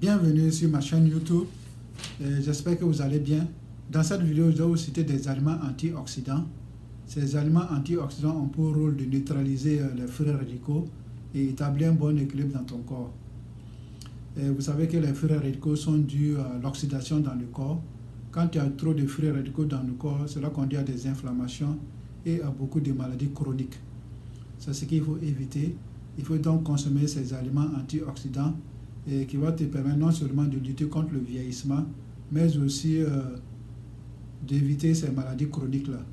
Bienvenue sur ma chaîne YouTube. J'espère que vous allez bien. Dans cette vidéo, je vais vous citer des aliments antioxydants. Ces aliments antioxydants ont pour rôle de neutraliser euh, les frères radicaux et établir un bon équilibre dans ton corps. vous savez que les frères radicaux sont dus à l'oxydation dans le corps. Quand il y a trop de frères radicaux dans le corps, cela conduit à des inflammations et à beaucoup de maladies chroniques. C'est ce qu'il faut éviter. Il faut donc consommer ces aliments antioxydants et qui va te permettre non seulement de lutter contre le vieillissement, mais aussi euh, d'éviter ces maladies chroniques-là.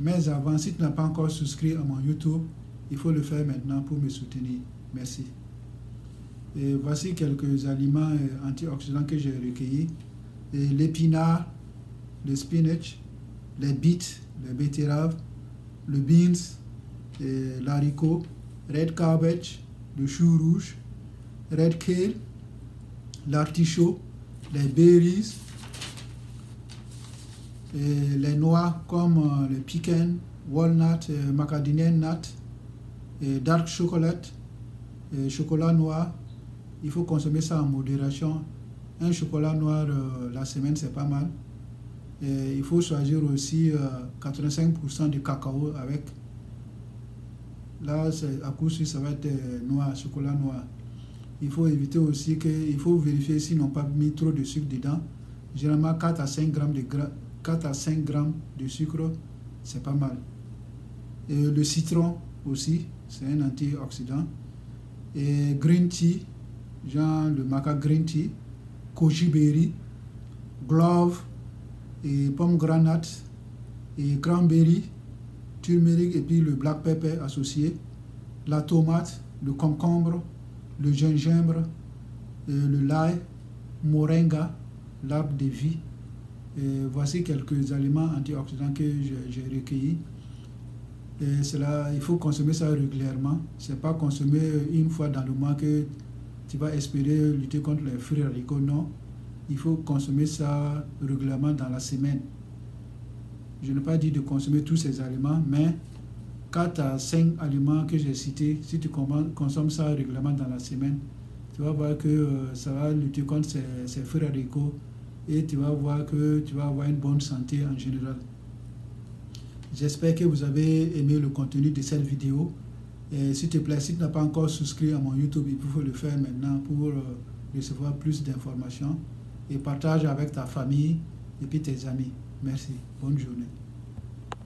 Mais avant, si tu n'as pas encore souscrit à mon YouTube, il faut le faire maintenant pour me soutenir. Merci. Et voici quelques aliments euh, antioxydants que j'ai recueillis. L'épinard, le spinach, les beets, les betteraves, le beans, l'haricot, red cabbage, le chou rouge, red kale, l'artichaut, les berries, les noix comme euh, le pecan, walnut, euh, macadamia nut, dark chocolate, chocolat noir. Il faut consommer ça en modération. Un chocolat noir euh, la semaine, c'est pas mal. Il faut choisir aussi 85% de cacao avec. Là, à coup sûr, ça va être noir, chocolat noir. Il faut éviter aussi que, il faut vérifier s'ils n'ont pas mis trop de sucre dedans. Généralement 4 à 5 grammes de, 4 à 5 grammes de sucre, c'est pas mal. Et le citron aussi, c'est un antioxydant. Et green tea, genre le maca green tea, koji berry, glove, et pomme granate, et cranberry, turmeric et puis le black pepper associé, la tomate, le concombre, le gingembre, le l'ail, moringa, l'arbre de vie. Voici quelques aliments antioxydants que j'ai recueillis. Et cela, il faut consommer ça régulièrement. Ce n'est pas consommer une fois dans le mois que tu vas espérer lutter contre les fruits radicaux. Non, il faut consommer ça régulièrement dans la semaine. Je n'ai pas dit de consommer tous ces aliments, mais 4 à 5 aliments que j'ai cités, si tu consommes ça régulièrement dans la semaine, tu vas voir que euh, ça va lutter contre ces, ces fruits radicaux et tu vas voir que tu vas avoir une bonne santé en général. J'espère que vous avez aimé le contenu de cette vidéo. S'il te plaît, si tu n'as pas encore souscrit à mon YouTube, il faut le faire maintenant pour euh, recevoir plus d'informations. Et partage avec ta famille et puis tes amis. Merci. Bonne journée.